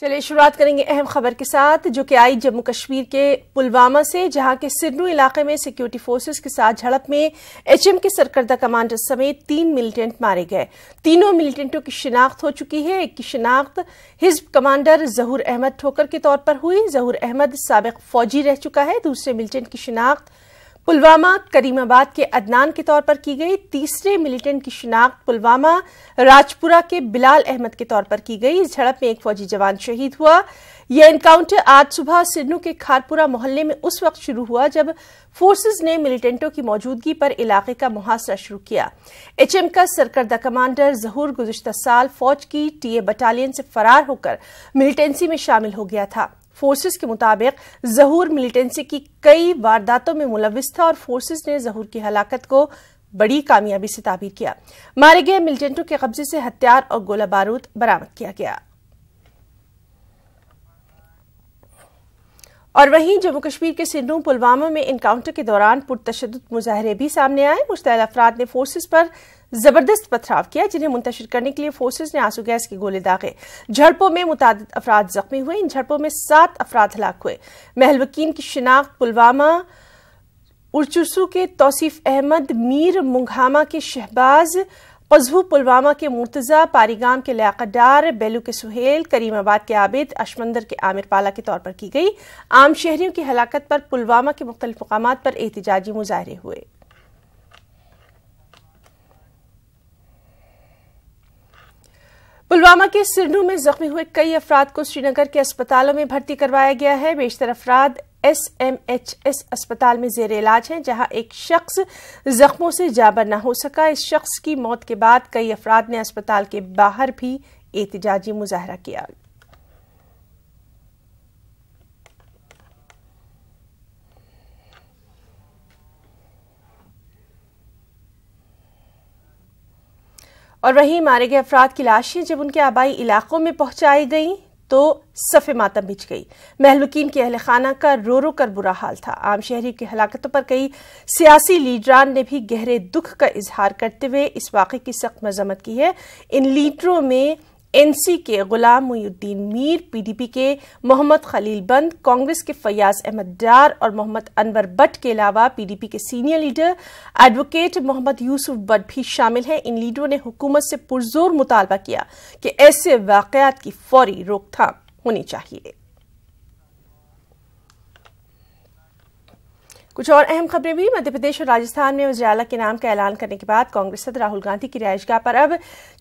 چلے شروعات کریں گے اہم خبر کے ساتھ، جو کہ آئی جموں کشمیر کے پلوامہ سے، جہاں کے سرنو علاقے میں سیکیورٹی فورسز کے ساتھ جھڑپ میں ایچ ایم کے سرکردہ کمانڈر سمیت تین ملیٹنٹ مارے گئے۔ تینوں ملیٹنٹوں کی شناخت ہو چکی ہے۔ ایک کی شناخت حزب کمانڈر ظہور احمد ٹھوکر کے طور پر ہوئی۔ ظہور احمد سابق فوجی رہ چکا ہے۔ دوسرے ملیٹنٹ کی شناخت پلوامہ کریم آباد کے ادنان کے طور پر کی گئی، تیسرے ملیٹنٹ کی شناخت پلوامہ راجپورہ کے بلال احمد کے طور پر کی گئی۔ اس جھڑپ میں ایک فوجی جوان شہید ہوا۔ یہ انکاؤنٹر آج صبح سرنو کے کھارپورہ محلے میں اس وقت شروع ہوا جب فورسز نے ملیٹنٹوں کی موجودگی پر علاقے کا محاصرہ شروع کیا۔ ایچ ایم کا سرکردہ کمانڈر ظہور گزشتہ سال فوج کی ٹی اے بٹالین سے فرار ہو کر ملیٹنسی میں شامل ہو گیا تھا۔ فورسز کے مطابق ظہور ملیٹنسی کی کئی وارداتوں میں ملوث تھا اور فورسز نے ظہور کی ہلاکت کو بڑی کامیابی سے تعبیر کیا۔ مارے گئے ملیٹنٹوں کے قبضے سے ہتھیار اور گولہ بارود برامد کیا گیا۔ اور وہیں جموں کشمیر کے سنڈو پلوامہ میں انکاؤنٹر کے دوران پرتشدد مظاہرے بھی سامنے آئے۔ مشتعل افراد نے فورسز پر زبردست پتھراو کیا جنہیں منتشر کرنے کے لیے فورسز نے آنسو گیس کے گولے داغے۔ جھڑپوں میں متعدد افراد زخمی ہوئے، ان جھڑپوں میں سات افراد ہلاک ہوئے۔ محلوقین کی شناخت پلوامہ ارچرسو کے توصیف احمد، میر منگھاما کے شہباز قزو پلوامہ کے مرتضی، پاریگام کے لیاقت ڈار بیلو کے سہیل، کریم آباد کے عابد، اشمندر کے عامر پالا کے طور پر کی گئی۔ عام شہریوں کی ہلاکت پر پلوامہ کے مختلف مقامات پر احتجاجی مظاہرے ہوئے۔ پلوامہ کے سرنو میں زخمی ہوئے کئی افراد کو سری نگر کے اسپتالوں میں بھرتی کروایا گیا ہے۔ بیشتر افراد ایس ایم ایچ ایس اسپتال میں زیر علاج ہیں، جہاں ایک شخص زخموں سے جابر نہ ہو سکا۔ اس شخص کی موت کے بعد کئی افراد نے اسپتال کے باہر بھی احتجاجی مظاہرہ کیا۔ اور وہیں مارے گئے افراد کی لاشیں جب ان کے آبائی علاقوں میں پہنچائی گئیں تو صف ماتم بچ گئی۔ محلوکین کے اہل خانہ کا رو رو کر برا حال تھا۔ عام شہری کی ہلاکتوں پر کئی سیاسی لیڈران نے بھی گہرے دکھ کا اظہار کرتے ہوئے اس واقعے کی سخت مذمت کی ہے۔ ان لیڈروں میں این سی کے غلام محی الدین میر، پی ڈی پی کے محمد خلیل بند، کانگریس کے فیاض احمد ڈار اور محمد انور بٹ کے علاوہ پی ڈی پی کے senior leader advocate Mohammad Yusuf Bhat بھی شامل ہیں۔ ان لیڈروں نے حکومت سے پرزور مطالبہ کیا کہ ایسے واقعات کی فوری روک تھام ہونی چاہیے۔ کچھ اور اہم خبریں بھی۔ مدھیہ پردیش اور راجستھان میں وزیر کے نام کا اعلان کرنے کے بعد کانگریس صدر راہل گاندھی کی رہائش گاہ پر اب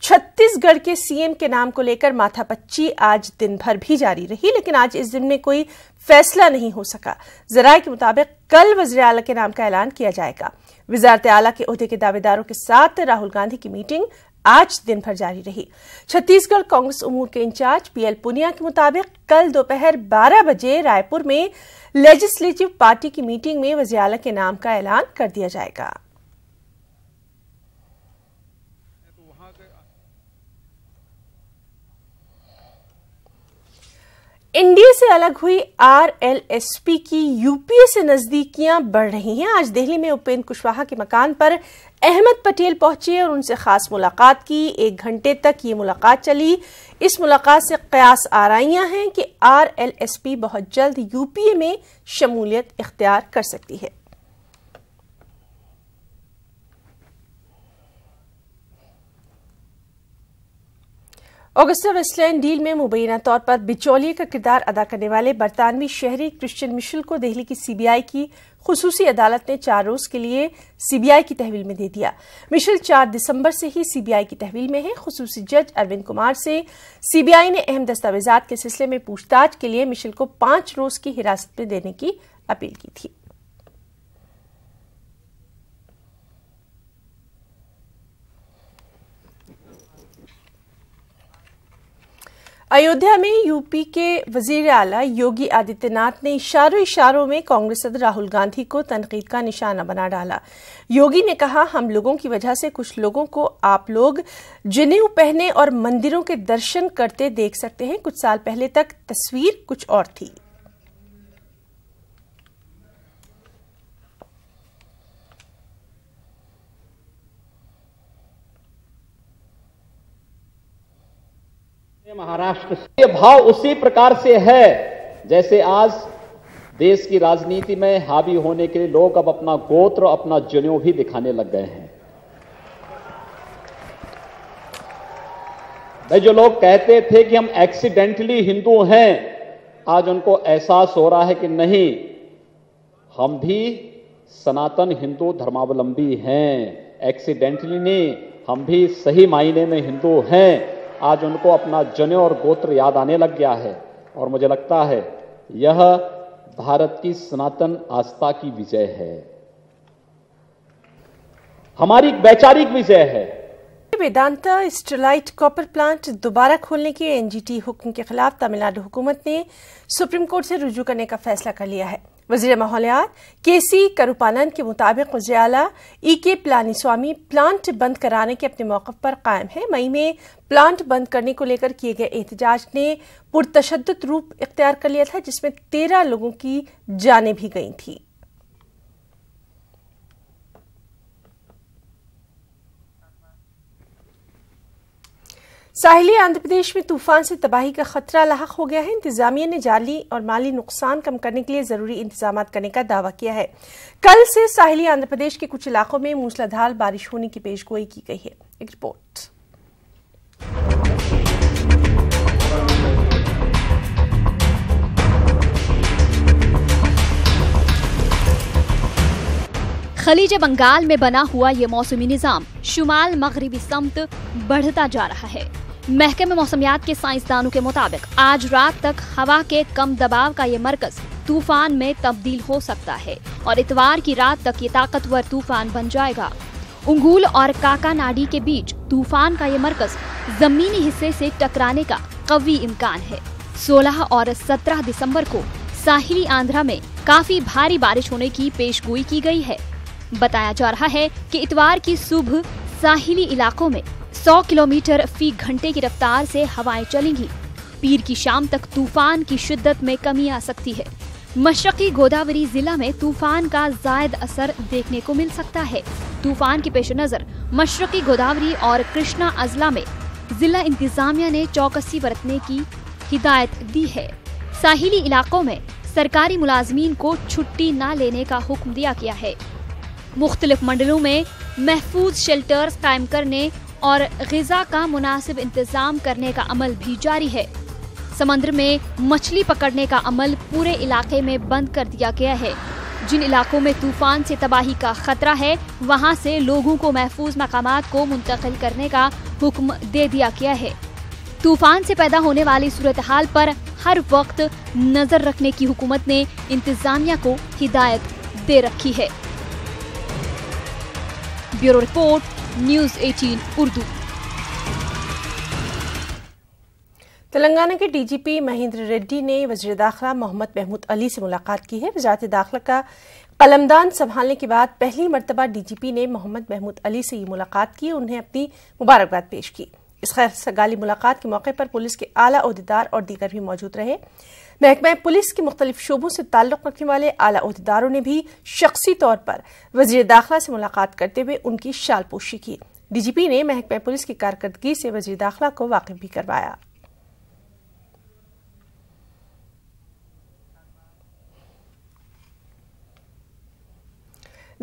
چھتیس گڑھ کے سی ایم کے نام کو لے کر ماتھا پچی آج دن بھر بھی جاری رہی، لیکن آج اس دن میں کوئی فیصلہ نہیں ہو سکا۔ ذرائع کے مطابق کل وزیر اعلی کے نام کا اعلان کیا جائے گا۔ وزارت اعلیٰ کے عہدے کے دعوے داروں کے ساتھ راہل گاندھی کی میٹنگ آج دن بھر جاری رہی۔ چھتیس گڑھ کانگریس امور کے انچارج پی ایل پونیا کے مطابق کل دوپہر بارہ بجے رائے پور میں لیجسلیٹو پارٹی کی میٹنگ میں وزیالہ کے نام کا اعلان کر دیا جائے گا۔ انڈیا سے الگ ہوئی آر ایل ایس پی کی یو پی اے سے نزدیکیاں بڑھ رہی ہیں۔ آج دہلی میں اپین کشواہا کے مکان پر احمد پٹیل پہنچے اور ان سے خاص ملاقات کی۔ ایک گھنٹے تک یہ ملاقات چلی۔ اس ملاقات سے قیاس آرائیاں ہیں کہ آر ایل ایس پی بہت جلد یو پی اے میں شمولیت اختیار کر سکتی ہے۔ اوگسٹا ویسٹ لینڈ ڈیل میں مبینہ طور پر بچولیے کا کردار ادا کرنے والے برطانوی شہری کرسچن مشل کو دہلی کی سی بی آئی کی خصوصی عدالت نے چار روز کے لیے سی بی آئی کی تحویل میں دے دیا۔ مشل چار دسمبر سے ہی سی بی آئی کی تحویل میں ہے خصوصی جج اروند کمار سے سی بی آئی نے اہم دستاویزات کے سلسلے میں پوچھ تاچھ کے لیے مشل کو پانچ روز کی حراست میں دینے کی اپیل کی تھی۔ ایودھیا میں یو پی کے وزیر اعلی یوگی آدتیہ ناتھ نے اشاروں اشاروں میں کانگریس صدر راہل گاندھی کو تنقید کا نشانہ بنا ڈالا۔ یوگی نے کہا، ہم لوگوں کی وجہ سے کچھ لوگوں کو آپ لوگ جنیو پہنے اور مندروں کے درشن کرتے دیکھ سکتے ہیں۔ کچھ سال پہلے تک تصویر کچھ اور تھی۔ مہاراشٹر یہ بھاؤ اسی پرکار سے ہے جیسے آج دیش کی راجنیتی میں حاوی ہونے کے لیے لوگ اب اپنا گوتر اور اپنا جنیوں بھی دکھانے لگ گئے ہیں۔ جو لوگ کہتے تھے کہ ہم ایکسیڈنٹلی ہندو ہیں، آج ان کو احساس ہو رہا ہے کہ نہیں، ہم بھی سناتن ہندو دھرماولمبی ہیں۔ ایکسیڈنٹلی نہیں، ہم بھی صحیح معنی میں ہندو ہیں۔ آج ان کو اپنا جنے اور گوتر یاد آنے لگ گیا ہے اور مجھے لگتا ہے یہ بھارت کی سناتن آستا کی وجہ ہے۔ ہماری ایک ویچارک وجے ہے۔ ویدانتا اسٹرلائٹ کاپر پلانٹ دوبارہ کھولنے کے این جی ٹی حکم کے خلاف تمل ناڈو حکومت نے سپریم کورٹ سے رجوع کرنے کا فیصلہ کر لیا ہے۔ وزیر ماحولیات، کے سی کروپانند کے مطابق وزیر ای کے پلانی سوامی پلانٹ بند کرانے کے اپنے موقف پر قائم ہے مئی میں پلانٹ بند کرنے کو لے کر کیے گئے احتجاج نے پرتشدد روپ اختیار کر لیا تھا، جس میں تیرہ لوگوں کی جانیں بھی گئی تھیں۔ ساحلی آندھر پردیش میں طوفان سے تباہی کا خطرہ لاحق ہو گیا ہے۔ انتظامیہ نے جعلی اور مالی نقصان کم کرنے کے لیے ضروری انتظامات کرنے کا دعویٰ کیا ہے۔ کل سے ساحلی آندھر پردیش کے کچھ علاقوں میں موسلادھار بارش ہونے کی پیش گوئی کی گئی ہے۔ ایک رپورٹ۔ خلیج بنگال میں بنا ہوا یہ موسمی نظام شمال مغربی سمت بڑھتا جا رہا ہے۔ محکمہ موسمیات کے سائنسدانوں کے مطابق آج رات تک ہوا کے کم دباؤ کا یہ مرکز طوفان میں تبدیل ہو سکتا ہے اور اتوار کی رات تک یہ طاقتور طوفان بن جائے گا۔ انگول اور کاکا ناڈی کے بیچ طوفان کا یہ مرکز زمینی حصے سے ٹکرانے کا قوی امکان ہے۔ سولہ اور سترہ دسمبر کو ساحلی آندھرا میں کافی بھاری بارش ہونے کی پیش گوئی کی گئی ہے۔ بتایا جا رہا ہے کہ اتوار کی صبح ساحلی علاقوں میں سو کلومیٹر فی گھنٹے کی رفتار سے ہوائیں چلیں گی۔ پیر کی شام تک طوفان کی شدت میں کمی آ سکتی ہے۔ مشرقی گوداوری ضلع میں طوفان کا زائد اثر دیکھنے کو مل سکتا ہے۔ طوفان کے پیش نظر مشرقی گوداوری اور کرشنا اضلاع میں۔ ضلع انتظامیہ نے چوکسی برتنے کی ہدایت دی ہے۔ ساحلی علاقوں میں سرکاری ملازمین کو چھٹی نہ لینے کا حکم دیا گیا ہے۔ مختلف منڈلوں میں محفوظ شیلٹرز قائم کرنے اور غذا کا مناسب انتظام کرنے کا عمل بھی جاری ہے۔ سمندر میں مچھلی پکڑنے کا عمل پورے علاقے میں بند کر دیا گیا ہے۔ جن علاقوں میں طوفان سے تباہی کا خطرہ ہے، وہاں سے لوگوں کو محفوظ مقامات کو منتقل کرنے کا حکم دے دیا گیا ہے۔ طوفان سے پیدا ہونے والی صورتحال پر ہر وقت نظر رکھنے کی حکومت نے انتظامیہ کو ہدایت دے رکھی ہے۔ Bureau report news eighteen Urdu Telangana کے D G P Mahender Reddy نے وزیر داخلہ محمد محمود علی سے ملاقات کی ہے. وزارت داخلہ کا قلمدان سنبھالنے کے بعد پہلی مرتبہ ڈی جی پی نے محمد محمود علی سے یہ ملاقات کی انہیں اپنی مبارکباد پیش کی۔ اس خیر سگالی ملاقات کے موقع پر پولیس کے اعلی عہدیدار اور دیگر بھی موجود رہے۔ محکمہ پولیس کے مختلف شعبوں سے تعلق رکھنے والے اعلی عہدیداروں نے بھی شخصی طور پر وزیر داخلہ سے ملاقات کرتے ہوئے ان کی شال پوشی کی۔ ڈی جی پی نے محکمہ پولیس کی کارکردگی سے وزیر داخلہ کو واقف بھی کروایا۔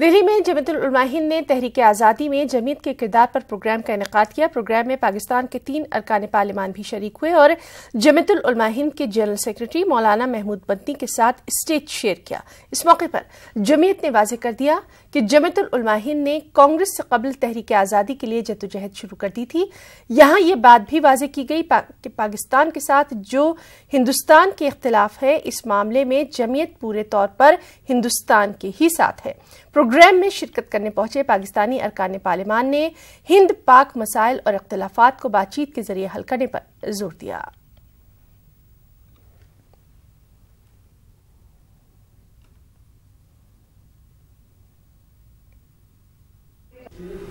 دہلی میں جمعیت العلماء ہند نے تحریک آزادی میں جمعیت کے کردار پر پروگرام کا انعقاد کیا۔ پروگرام میں پاکستان کے تین ارکان پارلیمان بھی شریک ہوئے اور جمعیت العلماء ہند کے جنرل سیکرٹری مولانا محمود بنتی کے ساتھ اسٹیج شیئر کیا۔ اس موقع پر جمعیت نے واضح کر دیا کہ جمعیت العلماء ہند نے کانگریس سے قبل تحریک آزادی کے لیے جدوجہد شروع کر دی تھی۔ یہاں یہ بات بھی واضح کی گئی کہ پاکستان کے ساتھ جو ہندوستان کے اختلاف ہے، اس معاملے میں جمعیت پورے طور پر ہندوستان کے ہی ساتھ ہے۔ پروگرام میں شرکت کرنے پہنچے پاکستانی ارکان پارلیمان نے ہند، پاک مسائل اور اختلافات کو بات چیت کے ذریعے حل کرنے پر زور دیا۔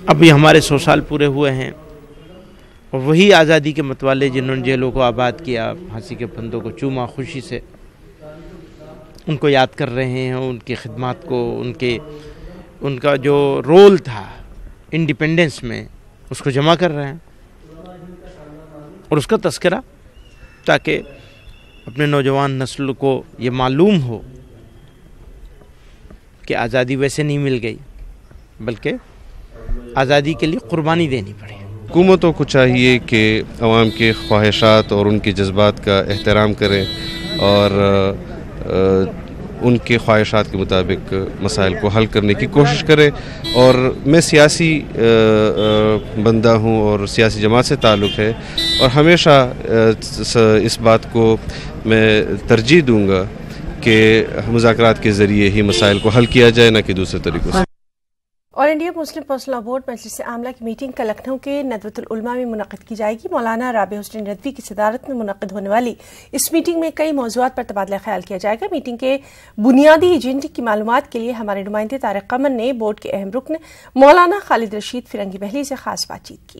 ابھی ہمارے سو سال پورے ہوئے ہیں اور وہی آزادی کے متوالے جنہوں نے جیلوں کو آباد کیا، پھانسی کے پندوں کو چوما خوشی سے، ان کو یاد کر رہے ہیں، ان کی خدمات کو، ان کے ان کا جو رول تھا انڈیپینڈنس میں، اس کو جمع کر رہے ہیں۔ اور اس کا تذکرہ تاکہ اپنے نوجوان نسل کو یہ معلوم ہو کہ آزادی ویسے نہیں مل گئی، بلکہ آزادی کے لیے قربانی دینی پڑی۔ حکومتوں کو چاہیے کہ عوام کے خواہشات اور ان کے جذبات کا احترام کریں اور ان کے خواہشات کے مطابق مسائل کو حل کرنے کی کوشش کرے اور میں سیاسی بندہ ہوں اور سیاسی جماعت سے تعلق ہے اور ہمیشہ اس بات کو میں ترجیح دوں گا کہ مذاکرات کے ذریعے ہی مسائل کو حل کیا جائے، نہ کہ دوسرے طریقوں سے۔ All India Muslim personal board مجلس عاملہ کی میٹنگ کا لکھنؤ کے ندوت العلماء میں منعقد کی جائے گی۔ مولانا رابع حسن ندوی کی صدارت میں منعقد ہونے والی اس میٹنگ میں کئی موضوعات پر تبادلہ خیال کیا جائے گا۔ میٹنگ کے بنیادی ایجنڈے کی معلومات کے لیے ہمارے نمائندے طارق قمن نے بورڈ کے اہم رکن مولانا خالد رشید فرنگی بہلی سے خاص بات چیت کی۔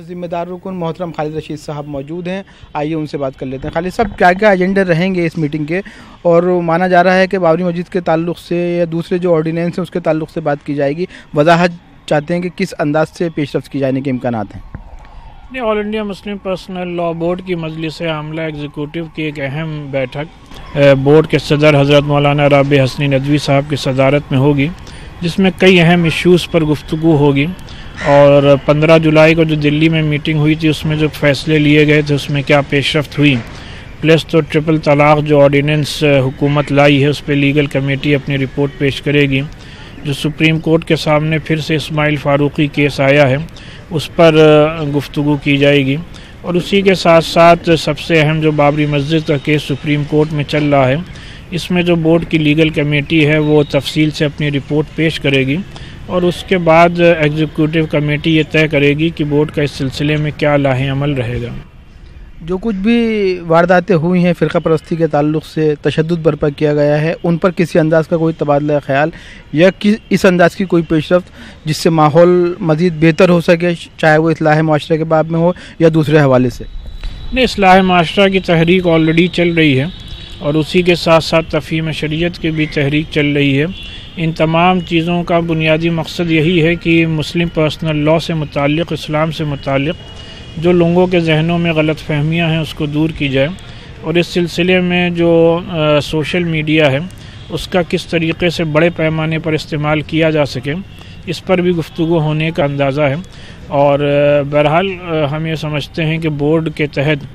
ذمہ دار رکن، محترم خالد رشید صاحب موجود ہیں۔ آئیے ان سے بات کر لیتے ہیں۔ خالد صاحب، کیا کیا ایجنڈے رہیں گے اس میٹنگ کے؟ اور مانا جا رہا ہے کہ بابری مسجد کے تعلق سے یا دوسرے جو آرڈیننس ہیں، اس کے تعلق سے بات کی جائے گی۔ وضاحت چاہتے ہیں کہ کس انداز سے پیش رفت کی جانے کے امکانات ہیں؟ All India Muslim personal law board کی مجلس عاملہ ایگزیکٹو کی ایک اہم بیٹھک بورڈ کے صدر حضرت مولانا رابع حسنی ندوی صاحب کی صدارت میں ہوگی، جس میں کئی اہم ایشوز پر گفتگو ہوگی۔ اور پندرہ جولائی کو جو دلی میں میٹنگ ہوئی تھی، اس میں جو فیصلے لیے گئے تھے، اس میں کیا پیش رفت ہوئی؟ پلس تو ٹرپل طلاق جو آرڈیننس حکومت لائی ہے، اس پہ لیگل کمیٹی اپنی رپورٹ پیش کرے گی۔ جو سپریم کورٹ کے سامنے پھر سے اسماعیل فاروقی کیس آیا ہے، اس پر گفتگو کی جائے گی۔ اور اسی کے ساتھ ساتھ سب سے اہم جو بابری مسجد کا کیس سپریم کورٹ میں چل رہا ہے، اس میں جو بورڈ کی لیگل کمیٹی ہے، وہ تفصیل سے اپنی رپورٹ پیش کرے گی۔ اور اس کے بعد ایگزیکٹو کمیٹی یہ طے کرے گی کہ بورڈ کا اس سلسلے میں کیا لاہ عمل رہے گا۔ جو کچھ بھی وارداتیں ہوئی ہیں فرقہ پرستی کے تعلق سے تشدد برپا کیا گیا ہے ان پر کسی انداز کا کوئی تبادلہ خیال یا اس انداز کی کوئی پیش رفت جس سے ماحول مزید بہتر ہو سکے چاہے وہ اصلاح معاشرہ کے باب میں ہو یا دوسرے حوالے سے۔ نہیں اصلاح معاشرہ کی تحریک آلریڈی چل رہی ہے اور اسی کے ساتھ ساتھ تفہیم شریعت کی بھی تحریک چل رہی ہے۔ ان تمام چیزوں کا بنیادی مقصد یہی ہے کہ مسلم پرسنل لاء سے متعلق، اسلام سے متعلق جو لوگوں کے ذہنوں میں غلط فہمیاں ہیں، اس کو دور کی جائے اور اس سلسلے میں جو سوشل میڈیا ہے، اس کا کس طریقے سے بڑے پیمانے پر استعمال کیا جا سکے، اس پر بھی گفتگو ہونے کا اندازہ ہے اور بہرحال ہم یہ سمجھتے ہیں کہ بورڈ کے تحت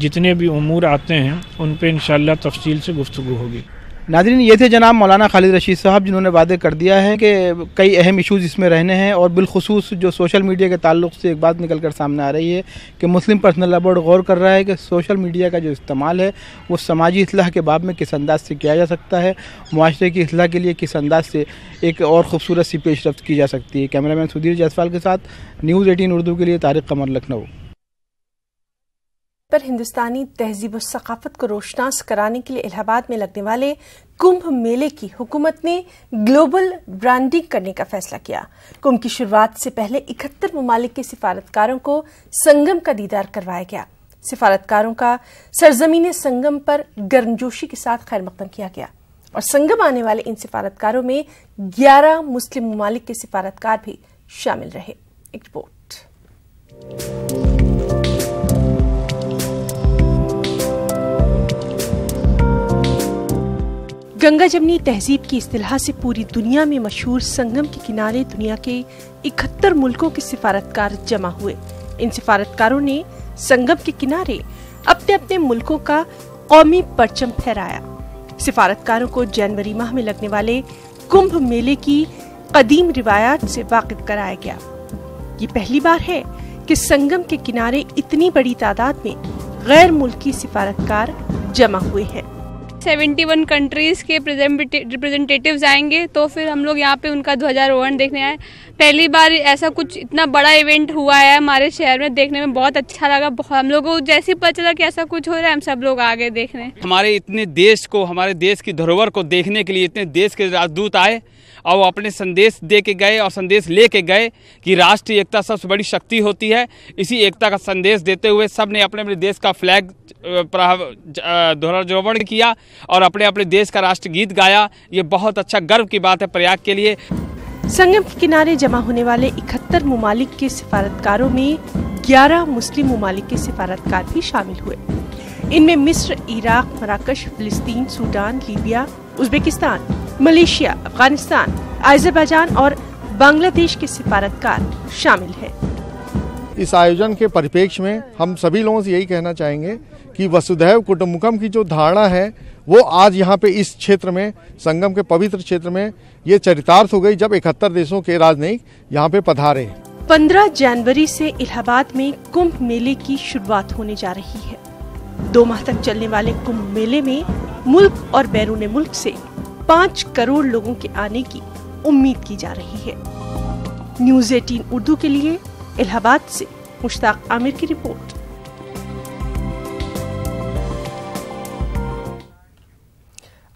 جتنے بھی امور آتے ہیں، ان پہ انشاءاللہ تفصیل سے گفتگو ہوگی۔ ناظرین، یہ تھے جناب مولانا خالد رشید صاحب، جنہوں نے وعدے کر دیا ہے کہ کئی اہم ایشوز اس میں رہنے ہیں اور بالخصوص جو سوشل میڈیا کے تعلق سے ایک بات نکل کر سامنے آ رہی ہے کہ مسلم پرسنل لا بورڈ غور کر رہا ہے کہ سوشل میڈیا کا جو استعمال ہے وہ سماجی اصلاح کے باب میں کس انداز سے کیا جا سکتا ہے؟ معاشرے کی اصلاح کے لیے کس انداز سے ایک اور خوبصورت سی پیش رفت کی جا سکتی ہے؟ کیمرہ مین سدھیر جیسوال کے ساتھ، نیوز ایٹین اردو کے لیے طارق قمر، لکھنؤ۔ پر ہندوستانی تہذیب و ثقافت کو روشناس کرانے کے لیے الہ آباد میں لگنے والے کمبھ میلے کی حکومت نے گلوبل برانڈنگ کرنے کا فیصلہ کیا۔ کمبھ کی شروعات سے پہلے اکہتر ممالک کے سفارتکاروں کو سنگم کا دیدار کروایا گیا۔ سفارتکاروں کا سرزمین سنگم پر گرمجوشی کے ساتھ خیر مقدم کیا گیا۔ اور سنگم آنے والے ان سفارتکاروں میں گیارہ مسلم ممالک کے سفارتکار بھی شامل رہے۔ ایک رپورٹ۔ گنگا جمنی تہذیب کی اصطلاح سے پوری دنیا میں مشہور سنگم کے کنارے دنیا کے اکہتر ملکوں کے سفارتکار جمع ہوئے۔ ان سفارتکاروں نے سنگم کے کنارے اپنے اپنے ملکوں کا قومی پرچم پھیرایا۔ سفارتکاروں کو جنوری ماہ میں لگنے والے کمبھ میلے کی قدیم روایات سے واقف کرایا گیا۔ یہ پہلی بار ہے کہ سنگم کے کنارے اتنی بڑی تعداد میں غیر ملکی سفارتکار جمع ہوئے ہیں۔ سیونٹی ون کنٹریز کے ریپرزینٹیٹیوز آئیں گے، تو پھر ہم لوگ یہاں پہ ان کا روہن دیکھنے آئے۔ پہلی بار ایسا کچھ اتنا بڑا ایونٹ ہوا ہے ہمارے شہر میں دیکھنے میں، بہت اچھا لگا۔ ہم لوگوں کو جیسے پتہ چلا کہ ایسا کچھ ہو رہا ہے، ہم سب لوگ آگے دیکھنے۔ ہمارے اتنے دیش کو، ہمارے دیش کی دھروہر کو دیکھنے کے لیے اتنے دیش کے راجدوت آئے۔ اور اپنے سندیش دے کے گئے اور سندیش لے کے گئے کہ راشٹری ایکتا سب سے بڑی شکتی ہوتی ہے۔ اسی ایکتا کا سندیش دیتے ہوئے سب نے اپنے اپنے دیش کا فلیگ دہراجوبن کیا اور اپنے اپنے دیش کا راشٹر گیت گایا۔ یہ بہت اچھا گرو کی بات ہے پریاگ کے لیے۔ سنگم کے کنارے جمع ہونے والے اکہتر ممالک کے سفارتکاروں میں گیارہ مسلم ممالک کے سفارتکار بھی شامل ہوئے۔ ان میں مصر عراق مراکش فلسطین Sudan Libya Uzbekistan Malaysia Afghanistan Azerbaijan اور بنگلہ دیش کے سفارتکار شامل ہیں۔ اس آیوجن کے پرپیکش میں ہم سبھی لوگوں سے یہی کہنا چاہیں گے کہ وسودھیو کٹمبکم کی جو دھارنا ہے وہ آج یہاں پہ اس چھیتر میں سنگم کے پوتر چھیتر میں یہ چرتارتھ ہو گئی جب اکہتر دیشوں کے راجنیک یہاں پہ پدھارے۔ پندرہ جنوری سے الہ آباد میں کمبھ میلے کی شروعات ہونے جا رہی ہے۔ دو ماہ تک چلنے والے کمبھ میلے میں ملک اور بیرون ملک سے پانچ کروڑ لوگوں کے آنے کی امید کی جا رہی ہے۔ نیوز ایٹین اردو کے لیے الہ آباد سے مشتاق عامر کی رپورٹ۔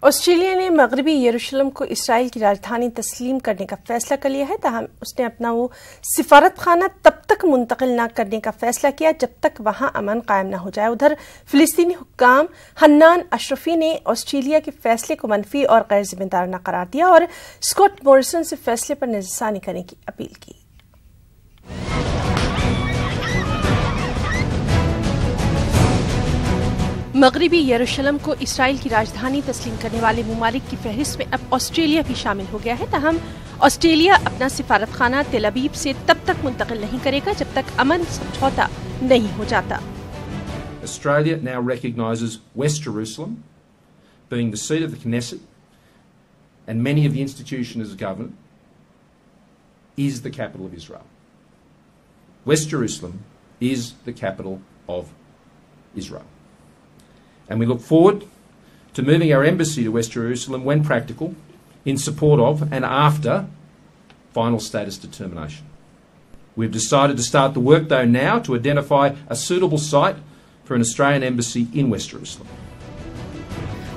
آسٹریلیا نے مغربی یروشلم کو اسرائیل کی راجدھانی تسلیم کرنے کا فیصلہ کر لیا ہے، تاہم اس نے اپنا وہ سفارت خانہ تب تک منتقل نہ کرنے کا فیصلہ کیا جب تک وہاں امن قائم نہ ہو جائے۔ ادھر فلسطینی حکام حنان اشرفی نے آسٹریلیا کے فیصلے کو منفی اور غیر ذمہ دارانہ قرار دیا اور اسکاٹ مورسن سے فیصلے پر نظر ثانی کرنے کی اپیل کی۔ مغربی یروشلم کو اسرائیل کی راجدھانی تسلیم کرنے والے ممالک کی فہرست میں اب آسٹریلیا بھی شامل ہو گیا ہے، تاہم آسٹریلیا اپنا سفارت خانہ تلبیب سے تب تک منتقل نہیں کرے گا جب تک امن سمجھوتا نہیں ہو جاتا Australia now recognises West Jerusalem being the of of the Knesset and many of the as governed is the capital of Israel. West Jerusalem is the capital of Israel. and we look forward to moving our embassy to West Jerusalem when practical, in support of and after final status determination. We've decided to start the work, though, now to identify a suitable site for an Australian embassy in West Jerusalem.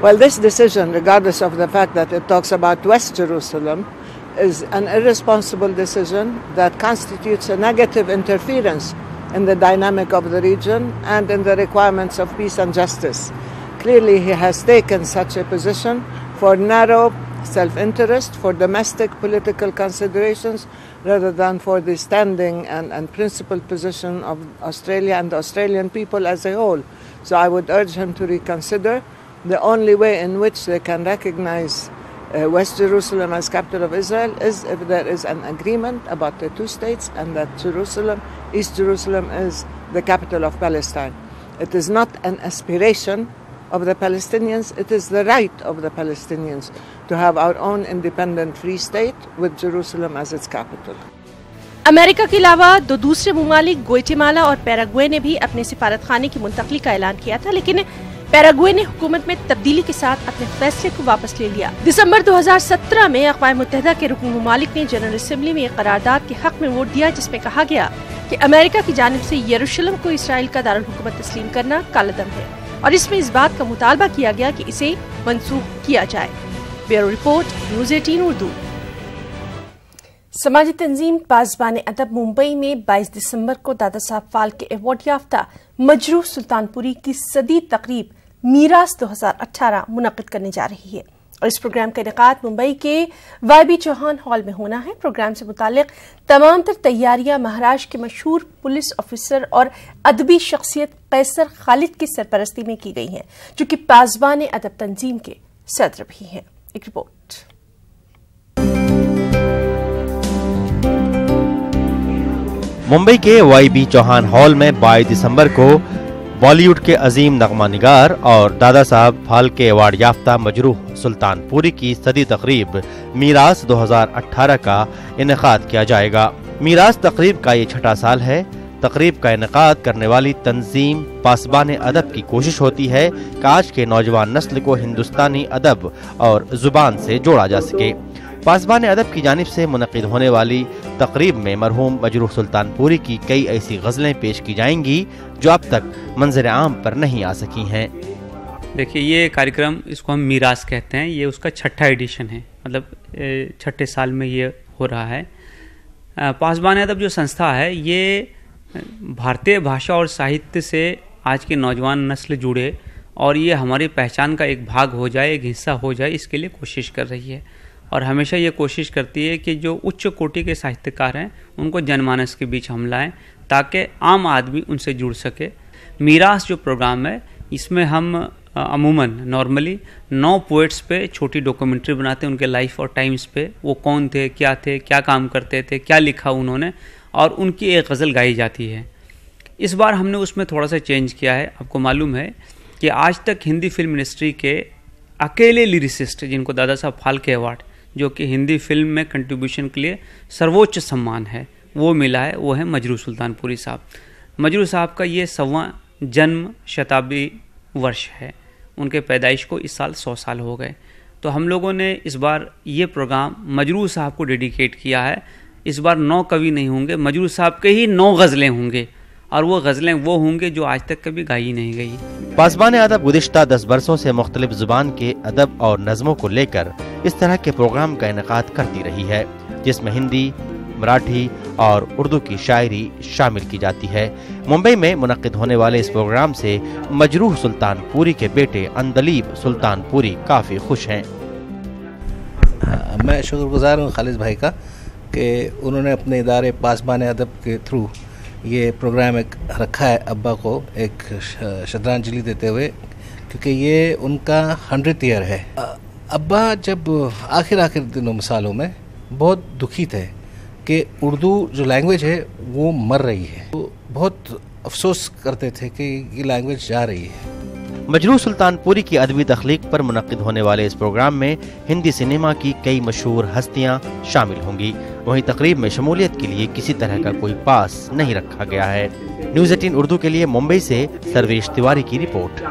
well, this decision, regardless of the fact that it talks about West Jerusalem, is an irresponsible decision that constitutes a negative interference in the dynamic of the region and in the requirements of peace and justice. Clearly, he has taken such a position for narrow self interest, for domestic political considerations, rather than for the standing and, and principled position of Australia and the Australian people as a whole. So I would urge him to reconsider. The only way in which they can recognize uh, West Jerusalem as capital of Israel is if there is an agreement about the two states and that Jerusalem, East Jerusalem, is the capital of Palestine. It is not an aspiration of the Palestinians, it is the right of the Palestinians to have our own independent free state with Jerusalem as its capital. امریکہ کے علاوہ دو دوسرے ممالک گوئٹیمالا اور Paraguay نے بھی اپنے سفارت خانے کی منتقلی کا اعلان کیا تھا لیکن پیراگوئے نے حکومت میں تبدیلی کے ساتھ اپنے فیصلے کو واپس لے لیا دسمبر دو ہزار سترہ میں اقوام متحدہ کے رکن ممالک نے جنرل اسمبلی میں ایک قرارداد کے حق میں ووٹ دیا جس میں کہا گیا کہ امریکہ کی جانب سے یروشلم کو اسرائیل کا دارالحکومت تسلیم کرنا کالدم ہے اور اس میں اس بات کا مطالبہ کیا گیا کہ اسے منسوخ کیا جائے۔ Bureau report, news eighteen Urdu. سماجی تنظیم پاسبان ادب ممبئی میں بائیس دسمبر کو دادا صاحب فال کے ایوارڈ یافتہ مجروح سلطان پوری کی صدی تقریب میراث دو ہزار اٹھارہ منعقد کرنے جا رہی ہے۔ اور اس پروگرام کا انعقاد ممبئی کے وائی بی چوہان ہال میں ہونا ہے۔ پروگرام سے متعلق تمام تر تیاریاں مہاراشٹر کے مشہور پولیس آفیسر اور ادبی شخصیت قیصر خالد کی سرپرستی میں کی گئی ہیں، جو کہ پاسبان ادب تنظیم کے صدر بھی ہیں۔ ایک رپورٹ۔ ممبئی کے وائی بی چوہان ہال میں بائیس دسمبر کو بالی ووڈ کے عظیم نغمہ نگار اور دادا صاحب پھالکے ایوارڈ یافتہ مجروح سلطان پوری کی صدی تقریب میراث دو ہزار اٹھارہ کا انعقاد کیا جائے گا۔ میراث تقریب کا یہ چھٹا سال ہے۔ تقریب کا انعقاد کرنے والی تنظیم پاسبان ادب کی کوشش ہوتی ہے۔ کہ آج کے نوجوان نسل کو ہندوستانی ادب اور زبان سے جوڑا جا سکے۔ پاسبان ادب کی جانب سے منعقد ہونے والی تقریب میں مرحوم مجروح سلطان پوری کی کئی ایسی غزلیں پیش کی جائیں گی جو اب تک منظر عام پر نہیں آ سکی ہیں۔ دیکھیے، یہ کارکرم اس کو ہم میراث کہتے ہیں، یہ اس کا چھٹا ایڈیشن ہے۔ مطلب چھٹے سال میں یہ ہو رہا ہے۔ پاسبان ادب جو سنستھا ہے، یہ بھارتی بھاشا اور ساہت سے آج کے نوجوان نسل جڑے اور یہ ہماری پہچان کا ایک بھاگ ہو جائے، ایک حصہ ہو جائے، اس کے لیے کوشش کر رہی ہے۔ اور ہمیشہ یہ کوشش کرتی ہے کہ جو اچ کوٹی کے ساہتکار ہیں، ان کو جن مانس کے بیچ ہم لائیں تاکہ عام آدمی ان سے جڑ سکے۔ میراث جو پروگرام ہے، اس میں ہم عموماً نارملی نو پوئٹس پہ چھوٹی ڈاکومنٹری بناتے ہیں، ان کے لائف اور ٹائمز پہ۔ وہ کون تھے، کیا تھے، کیا کام کرتے تھے، کیا لکھا انہوں نے، اور ان کی ایک غزل گائی جاتی ہے۔ اس بار ہم نے اس میں تھوڑا سا چینج کیا ہے۔ آپ کو معلوم ہے کہ آج تک ہندی فلم انڈسٹری کے اکیلے لیریسسٹ، جن کو دادا صاحب پھالکے ایوارڈ جو کہ ہندی فلم میں کنٹریبیوشن کے لیے سرووچ سمان ہے۔ وہ ملا ہے، وہ ہے مجرو سلطان پوری صاحب۔ مجرو صاحب کا یہ سواں جنم شتابی ورش ہے۔ ان کے پیدائش کو اس سال سو سال ہو گئے۔ تو ہم لوگوں نے اس بار یہ پروگرام مجرو صاحب کو ڈیڈیکیٹ کیا ہے۔ اس بار نو کوی نہیں ہوں گے مجرو صاحب کے ہی نو غزلیں ہوں گے۔ اور وہ غزلیں وہ ہوں گے جو آج تک کبھی گائی نہیں گئی۔ پاسبان ادب گزشتہ دس برسوں سے مختلف زبان کے ادب اور نظموں کو لے کر اس طرح کے پروگرام کا انعقاد کرتی رہی ہے جس میں ہندی مراٹھی اور اردو کی شاعری شامل کی جاتی ہے۔ ممبئی میں منعقد ہونے والے اس پروگرام سے مجروح سلطان پوری کے بیٹے اندلیب سلطان پوری کافی خوش ہیں۔ میں شکر گزار ہوں خالد بھائی کا کہ انہوں نے اپنے ادارے پاسبان ادب کے تھرو یہ پروگرام ایک رکھا ہے ابا کو ایک شدرانجلی دیتے ہوئے، کیونکہ یہ ان کا ہنڈریڈ ایئر ہے۔ ابا جب آخر آخر دنوں مثالوں میں بہت دکھی تھے کہ اردو جو لینگویج ہے وہ مر رہی ہے۔ بہت افسوس کرتے تھے کہ یہ لینگویج جا رہی ہے۔ مجرو سلطان پوری کی ادبی تخلیق پر منعقد ہونے والے اس پروگرام میں ہندی سنیما کی کئی مشہور ہستیاں شامل ہوں گی۔ وہیں تقریب میں شمولیت کے لیے کسی طرح کا کوئی پاس نہیں رکھا گیا ہے۔ نیوز ایٹین اردو کے لیے ممبئی سے سرویش تیواری کی رپورٹ۔